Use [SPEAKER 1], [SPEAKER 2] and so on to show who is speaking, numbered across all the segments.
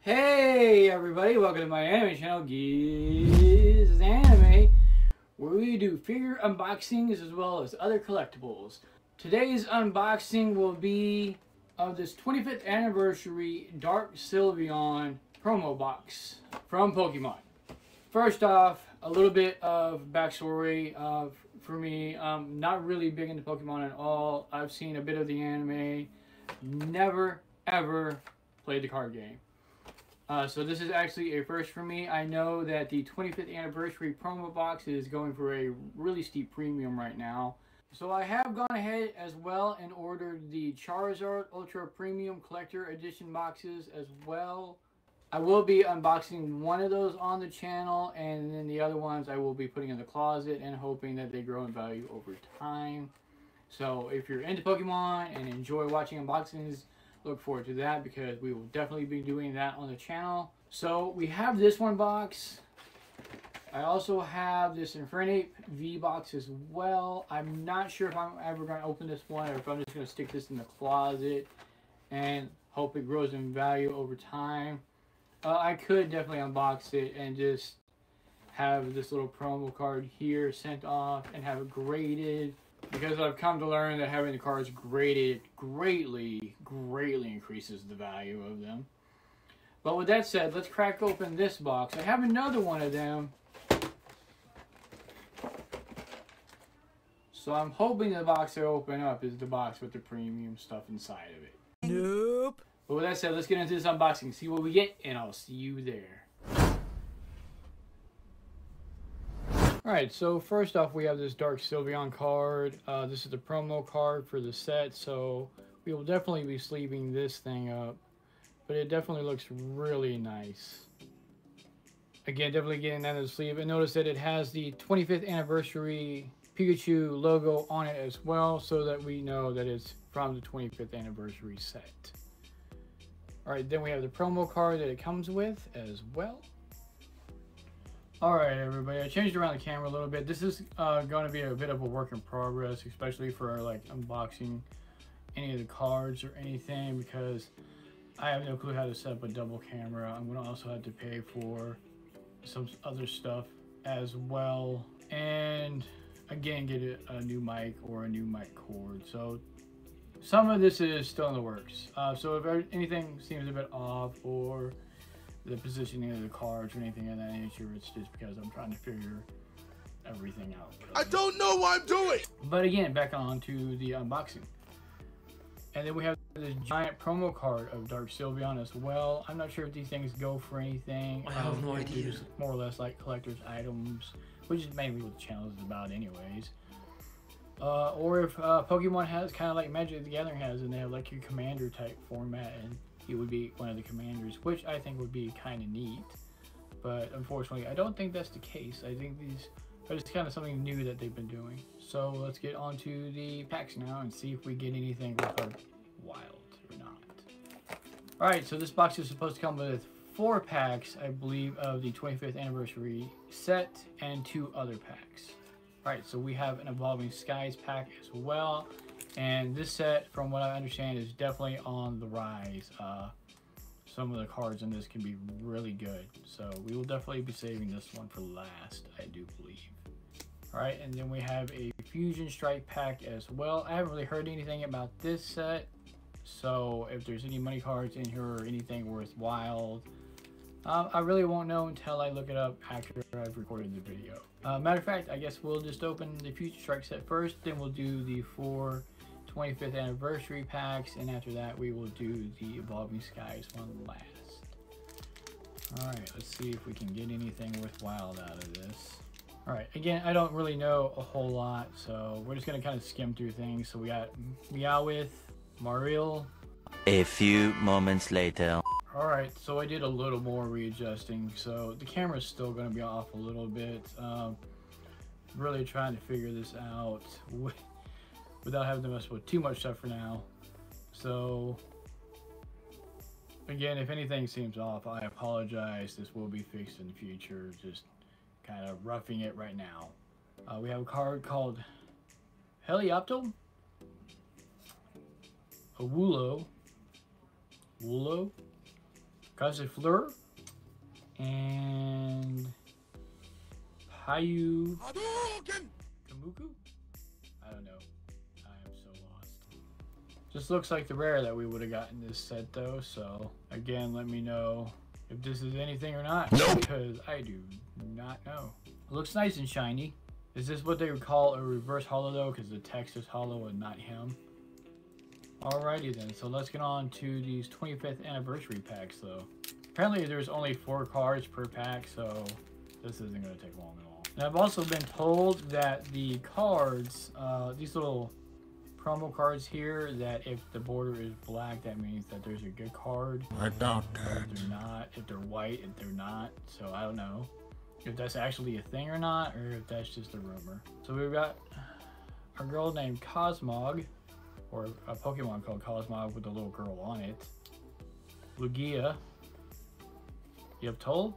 [SPEAKER 1] Hey everybody, welcome to my anime channel, GizAnime, where we do figure unboxings as well as other collectibles. Today's unboxing will be of this 25th anniversary Dark Sylveon promo box from Pokemon. First off, a little bit of backstory of for me. Um, not really big into Pokemon at all. I've seen a bit of the anime, never ever played the card game. Uh, so this is actually a first for me. I know that the 25th anniversary promo box is going for a really steep premium right now. So I have gone ahead as well and ordered the Charizard Ultra Premium Collector Edition boxes as well. I will be unboxing one of those on the channel and then the other ones I will be putting in the closet and hoping that they grow in value over time. So if you're into Pokemon and enjoy watching unboxings, look forward to that because we will definitely be doing that on the channel. So we have this one box. I also have this Infernape V box as well. I'm not sure if I'm ever going to open this one or if I'm just going to stick this in the closet and hope it grows in value over time. Uh, I could definitely unbox it and just have this little promo card here sent off and have it graded because I've come to learn that having the cards graded greatly, greatly increases the value of them. But with that said, let's crack open this box. I have another one of them. So I'm hoping the box I open up is the box with the premium stuff inside of it.
[SPEAKER 2] Nope.
[SPEAKER 1] But with that said, let's get into this unboxing, see what we get, and I'll see you there. Alright, so first off we have this Dark Sylveon card. Uh, this is the promo card for the set, so we will definitely be sleeving this thing up. But it definitely looks really nice. Again, definitely getting that in the sleeve. And notice that it has the 25th anniversary Pikachu logo on it as well, so that we know that it's from the 25th anniversary set. Alright, then we have the promo card that it comes with as well. Alright everybody, I changed around the camera a little bit. This is uh, going to be a bit of a work in progress, especially for like unboxing any of the cards or anything because I have no clue how to set up a double camera. I'm going to also have to pay for some other stuff as well. And again, get a, a new mic or a new mic cord. So some of this is still in the works. Uh, so if anything seems a bit off or the positioning of the cards or anything of that nature. It's just because I'm trying to figure everything out.
[SPEAKER 2] I don't know what I'm doing.
[SPEAKER 1] But again, back on to the unboxing. And then we have this giant promo card of Dark Sylveon as well. I'm not sure if these things go for anything.
[SPEAKER 2] I have um, no idea.
[SPEAKER 1] More or less like collector's items, which is mainly what the channel is about anyways. Uh, or if uh, Pokemon has kind of like Magic the Gathering has, and they have like your commander type format, and he would be one of the commanders, which I think would be kind of neat. But unfortunately, I don't think that's the case. I think these are just kind of something new that they've been doing. So let's get on to the packs now and see if we get anything wild or not. Alright, so this box is supposed to come with four packs, I believe, of the 25th anniversary set and two other packs. Alright, so we have an Evolving Skies pack as well. And this set, from what I understand, is definitely on the rise. Uh, some of the cards in this can be really good. So we will definitely be saving this one for last, I do believe. Alright, and then we have a Fusion Strike pack as well. I haven't really heard anything about this set. So if there's any money cards in here or anything worthwhile, uh, I really won't know until I look it up after I've recorded the video. Uh, matter of fact, I guess we'll just open the Future Strike set first, then we'll do the four 25th anniversary packs, and after that we will do the Evolving Skies one last. Alright, let's see if we can get anything worthwhile out of this. Alright, again, I don't really know a whole lot, so we're just going to kind of skim through things. So we got Meowth, Marill.
[SPEAKER 3] A few moments later.
[SPEAKER 1] Alright, so I did a little more readjusting, so the camera's still going to be off a little bit. Um, really trying to figure this out without having to mess with too much stuff for now. So, again, if anything seems off, I apologize. This will be fixed in the future. Just kind of roughing it right now. Uh, we have a card called Helioptile, Awulo, Wulo, Casifleur, and Payu Kamuku? I don't know. I am so lost. Just looks like the rare that we would have gotten this set though, so again, let me know if this is anything or not.
[SPEAKER 2] Nope.
[SPEAKER 1] Because I do not know. It looks nice and shiny. Is this what they would call a reverse holo though? Because the text is hollow and not him. Alrighty then, so let's get on to these 25th anniversary packs though. Apparently there's only four cards per pack, so this isn't going to take long at all. And I've also been told that the cards, uh, these little promo cards here, that if the border is black, that means that there's a good card.
[SPEAKER 2] I doubt that.
[SPEAKER 1] If they're not, if they're white, if they're not. So I don't know if that's actually a thing or not, or if that's just a rumor. So we've got a girl named Cosmog, or a Pokemon called Cosmog with a little girl on it. Lugia. Yveltal.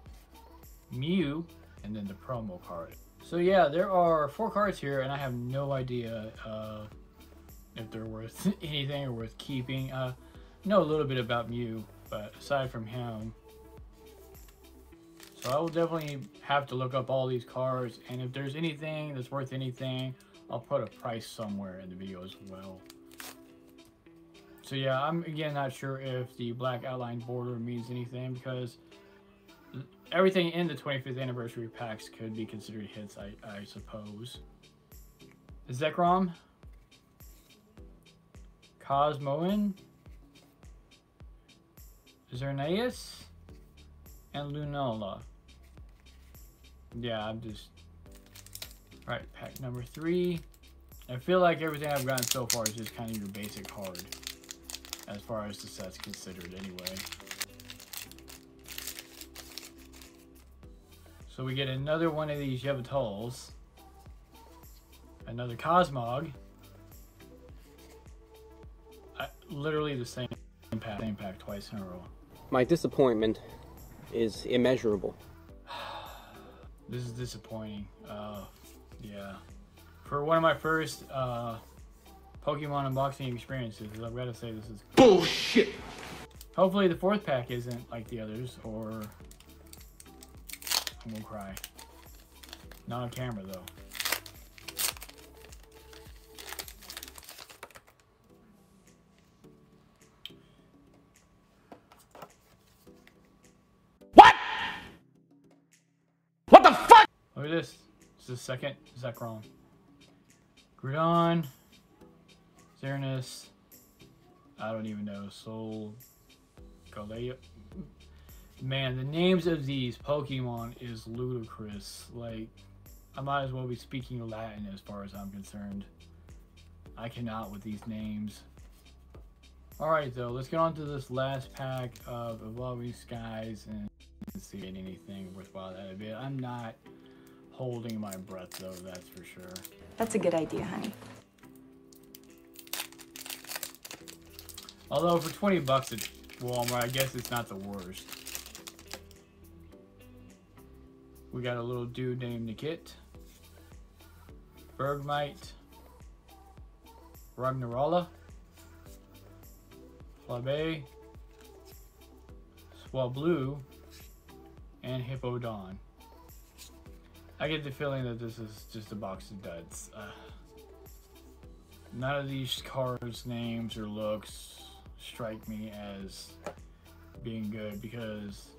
[SPEAKER 1] Mew, and then the promo card. So yeah, there are four cards here, and I have no idea uh, if they're worth anything or worth keeping. Uh, know a little bit about Mew, but aside from him, so I will definitely have to look up all these cards, and if there's anything that's worth anything, I'll put a price somewhere in the video as well. So yeah, I'm again not sure if the black outline border means anything because everything in the 25th anniversary packs could be considered hits, I, I suppose. Zekrom, Cosmoem, Xerneas, and Lunala. Yeah, I'm just... Right, pack number three. I feel like everything I've gotten so far is just kind of your basic card. As far as the set's considered, anyway. So we get another one of these Yveltals. Another Cosmog. I, literally the same pack, same pack twice in a row.
[SPEAKER 4] My disappointment is immeasurable.
[SPEAKER 1] This is disappointing. Uh, yeah. For one of my first uh, Pokemon unboxing experiences, I've got to say this is
[SPEAKER 2] Bullshit!
[SPEAKER 1] Hopefully the fourth pack isn't like the others, or I'm gonna cry. Not on camera though.
[SPEAKER 2] What? What the fuck?
[SPEAKER 1] Look at this. This is the second Zekrom. Groudon, Xerneas, I don't even know, Soul, Galea. Man, the names of these Pokemon is ludicrous. Like, I might as well be speaking Latin as far as I'm concerned. I cannot with these names. Alright though, let's get on to this last pack of Evolving Skies and see anything worthwhile out of it. I'm not holding my breath though, that's for sure.
[SPEAKER 5] That's a good idea, honey.
[SPEAKER 1] Although for 20 bucks at Walmart, I guess it's not the worst. We got a little dude named Nickit. Bergmite. Ragnarola. Flabe. Swablu. And Hippodon. I get the feeling that this is just a box of duds. Uh, none of these cards' names or looks strike me as being good because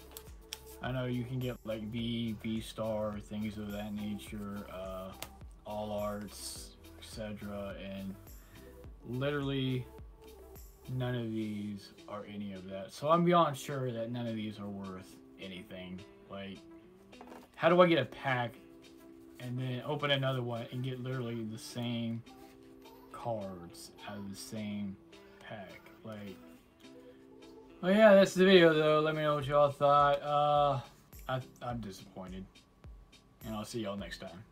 [SPEAKER 1] I know you can get like V, V star, things of that nature, uh, all arts, etc. And literally none of these are any of that. So I'm beyond sure that none of these are worth anything. Like, how do I get a pack and then open another one and get literally the same cards out of the same pack? Like, well, yeah, that's the video though. Let me know what y'all thought. Uh, I, I'm disappointed. And I'll see y'all next time.